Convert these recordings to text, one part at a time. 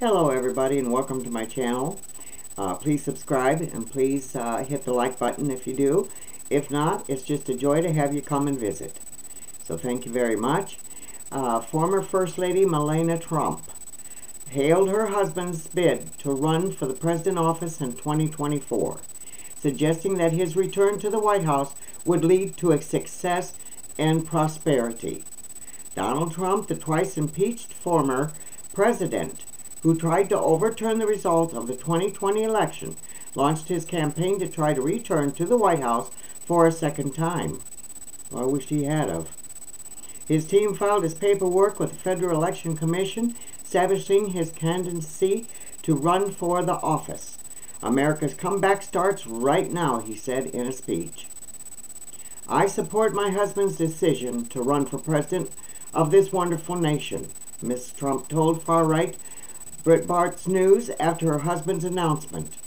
Hello everybody and welcome to my channel. Uh, please subscribe and please uh, hit the like button if you do. If not, it's just a joy to have you come and visit. So thank you very much. Uh, former First Lady Melania Trump hailed her husband's bid to run for the president office in 2024, suggesting that his return to the White House would lead to a success and prosperity. Donald Trump, the twice impeached former president, who tried to overturn the result of the 2020 election, launched his campaign to try to return to the White House for a second time. Well, I wish he had of. His team filed his paperwork with the Federal Election Commission, establishing his candidacy to run for the office. America's comeback starts right now, he said in a speech. I support my husband's decision to run for president of this wonderful nation, Ms. Trump told far-right Breitbart's News after her husband's announcement.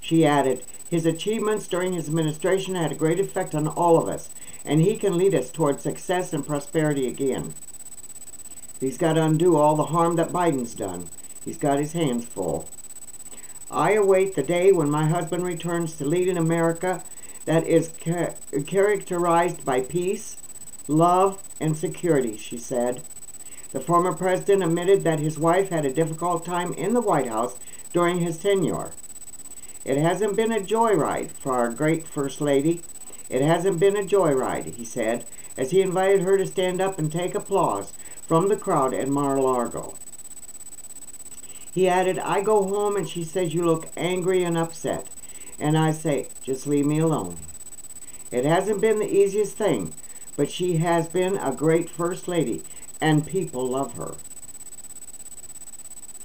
She added, his achievements during his administration had a great effect on all of us, and he can lead us toward success and prosperity again. He's got to undo all the harm that Biden's done. He's got his hands full. I await the day when my husband returns to lead an America that is ca characterized by peace, love, and security, she said. The former president admitted that his wife had a difficult time in the White House during his tenure. It hasn't been a joyride for our great First Lady. It hasn't been a joyride, he said, as he invited her to stand up and take applause from the crowd at Mar-a-Lago. He added, I go home and she says you look angry and upset. And I say, just leave me alone. It hasn't been the easiest thing, but she has been a great First Lady and people love her.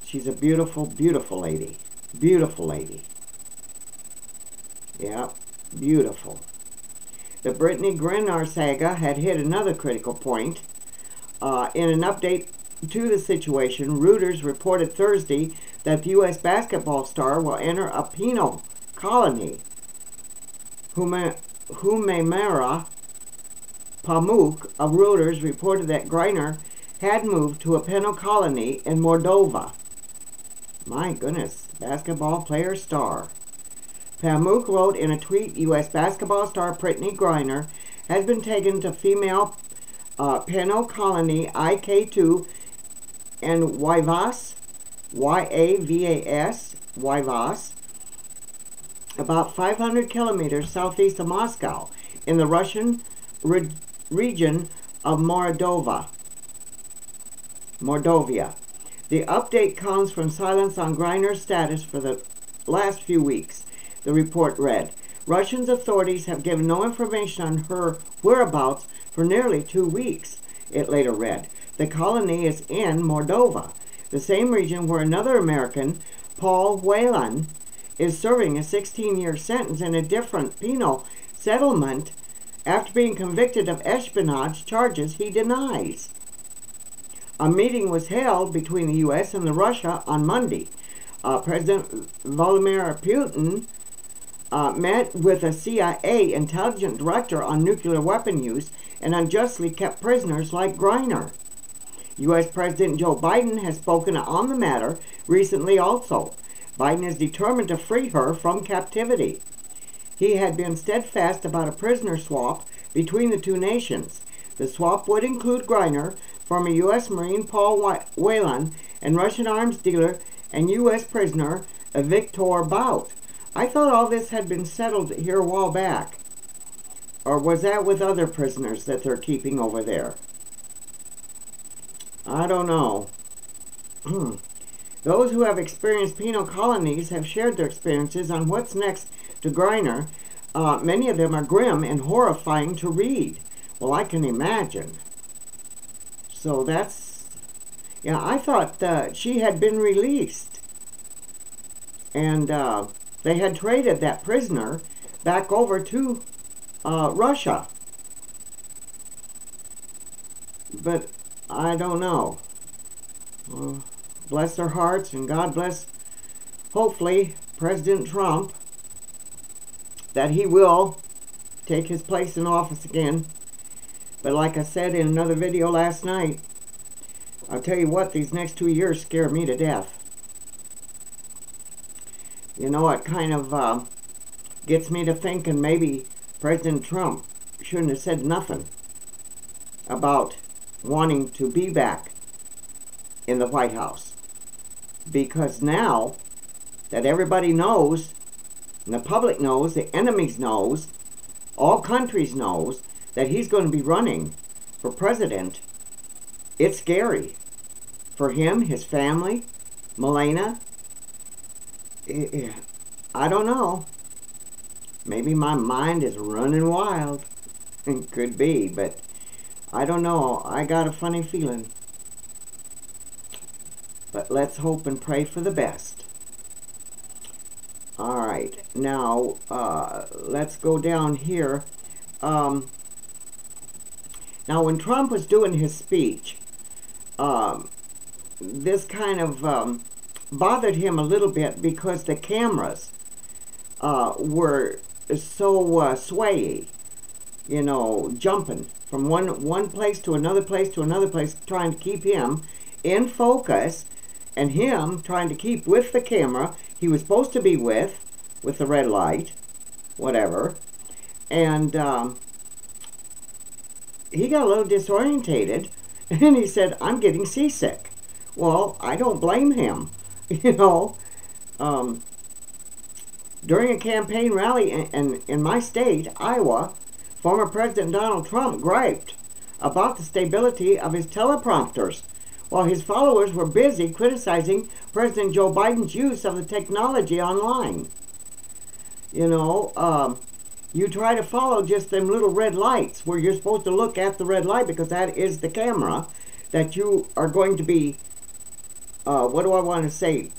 She's a beautiful, beautiful lady. Beautiful lady. Yeah, beautiful. The Brittney Griner saga had hit another critical point. Uh, in an update to the situation, Reuters reported Thursday that the U.S. basketball star will enter a penal colony. Humemara Pamuk of Reuters reported that Griner had moved to a penal colony in Moldova. My goodness, basketball player star. Pamuk wrote in a tweet, U.S. basketball star Brittney Griner has been taken to female uh, penal colony IK2 in Y-A-V-A-S, Yvas, about 500 kilometers southeast of Moscow in the Russian region of Moldova. Mordovia. The update comes from silence on Griner's status for the last few weeks. The report read, Russian authorities have given no information on her whereabouts for nearly two weeks. It later read, the colony is in Moldova, the same region where another American, Paul Whelan, is serving a 16-year sentence in a different penal settlement after being convicted of espionage charges he denies. A meeting was held between the U.S. and the Russia on Monday. Uh, President Vladimir Putin uh, met with a CIA intelligence director on nuclear weapon use and unjustly kept prisoners like Griner. U.S. President Joe Biden has spoken on the matter recently also. Biden is determined to free her from captivity. He had been steadfast about a prisoner swap between the two nations. The swap would include Griner, former U.S. Marine Paul Whelan, and Russian arms dealer and U.S. prisoner uh, Viktor Bout. I thought all this had been settled here a while back. Or was that with other prisoners that they're keeping over there? I don't know. Those who have experienced penal colonies have shared their experiences on what's next to Griner. Uh, many of them are grim and horrifying to read. Well, I can imagine. So that's, yeah, I thought uh, she had been released. And uh, they had traded that prisoner back over to uh, Russia. But I don't know. Bless their hearts and God bless, hopefully, President Trump, that he will take his place in office again. But like I said in another video last night, I'll tell you what, these next two years scare me to death. You know, it kind of uh, gets me to thinking maybe President Trump shouldn't have said nothing about wanting to be back in the White House. Because now that everybody knows, and the public knows, the enemies knows, all countries knows that he's going to be running for president, it's scary for him, his family, Melania. I don't know. Maybe my mind is running wild. It could be, but I don't know. I got a funny feeling. But let's hope and pray for the best. All right, now uh, let's go down here. Um, now, when Trump was doing his speech, um, this kind of um, bothered him a little bit because the cameras uh, were so uh, swayy, you know, jumping from one one place to another place to another place, trying to keep him in focus, and him trying to keep with the camera he was supposed to be with, with the red light, whatever, and um, he got a little disorientated, and he said, "I'm getting seasick." Well, I don't blame him, you know. Um, during a campaign rally in, in, in my state, Iowa, former President Donald Trump griped about the stability of his teleprompters while his followers were busy criticizing President Joe Biden's use of the technology online. You know, um, you try to follow just them little red lights where you're supposed to look at the red light because that is the camera that you are going to be, uh, what do I want to say,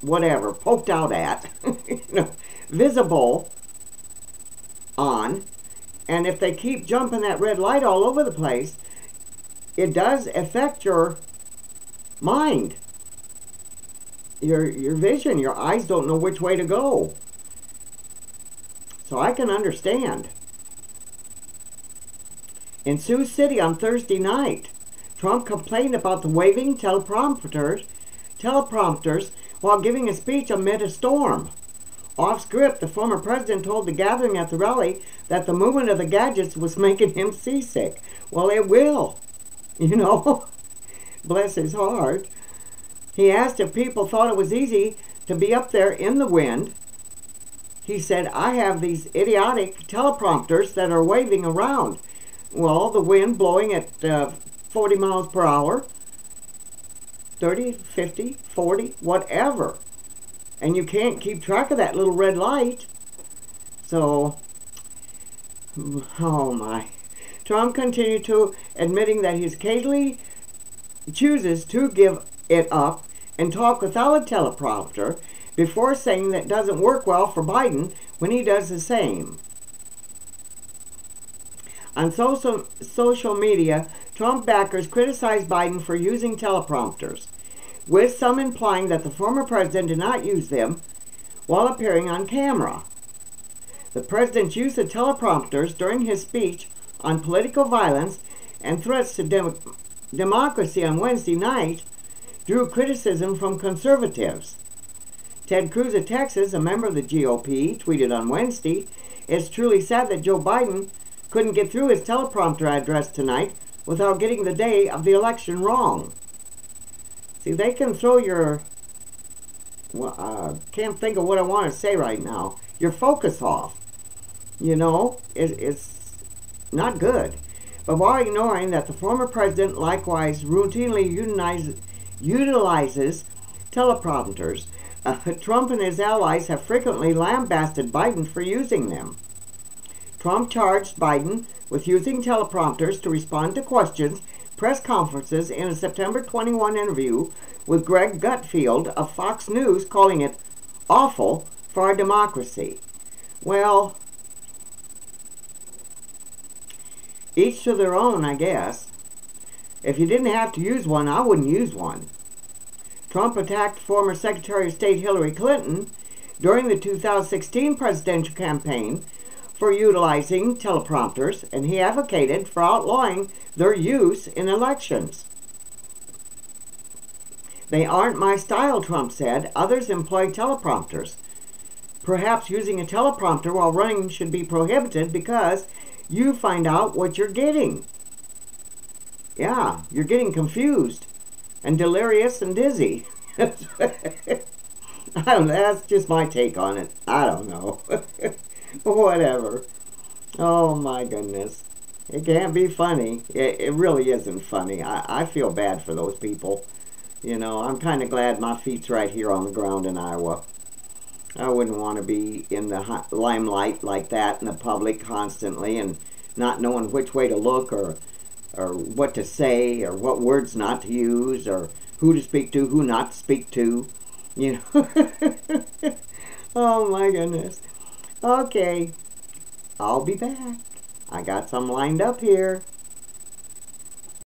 whatever, poked out at, you know, visible on. And if they keep jumping that red light all over the place, it does affect your mind, your, your vision. Your eyes don't know which way to go. So I can understand. In Sioux City on Thursday night, Trump complained about the waving teleprompters, teleprompters while giving a speech amid a storm. Off script, the former president told the gathering at the rally that the movement of the gadgets was making him seasick. Well, it will, you know. Bless his heart. He asked if people thought it was easy to be up there in the wind. He said, I have these idiotic teleprompters that are waving around. Well, the wind blowing at uh, 40 miles per hour, 30, 50, 40, whatever and you can't keep track of that little red light. So, oh my. Trump continued to admitting that he's occasionally chooses to give it up and talk without a teleprompter before saying that doesn't work well for Biden when he does the same. On social, social media, Trump backers criticized Biden for using teleprompters with some implying that the former president did not use them while appearing on camera. The president's use of teleprompters during his speech on political violence and threats to dem- democracy on Wednesday night drew criticism from conservatives. Ted Cruz of Texas, a member of the GOP, tweeted on Wednesday, It's truly sad that Joe Biden couldn't get through his teleprompter address tonight without getting the day of the election wrong. See, they can throw your, well, uh, can't think of what I want to say right now, your focus off. You know, it, it's not good. But while ignoring that the former president likewise routinely utilizes, teleprompters, uh, Trump and his allies have frequently lambasted Biden for using them. Trump charged Biden with using teleprompters to respond to questions press conferences in a September 21 interview with Greg Gutfeld of Fox News calling it awful for our democracy. Well, each to their own, I guess. If you didn't have to use one, I wouldn't use one. Trump attacked former Secretary of State Hillary Clinton during the 2016 presidential campaign for utilizing teleprompters, and he advocated for outlawing their use in elections. They aren't my style, Trump said. Others employ teleprompters. Perhaps using a teleprompter while running should be prohibited because you find out what you're getting. Yeah, you're getting confused and delirious and dizzy. I don't that's just my take on it. I don't know. Whatever. Oh my goodness. It can't be funny. It, it really isn't funny. I, I feel bad for those people. You know, I'm kind of glad my feet's right here on the ground in Iowa. I wouldn't want to be in the limelight like that in the public constantly and not knowing which way to look or or what to say or what words not to use or who to speak to, who not to speak to. You know. oh my goodness. Okay. I'll be back. I got some lined up here.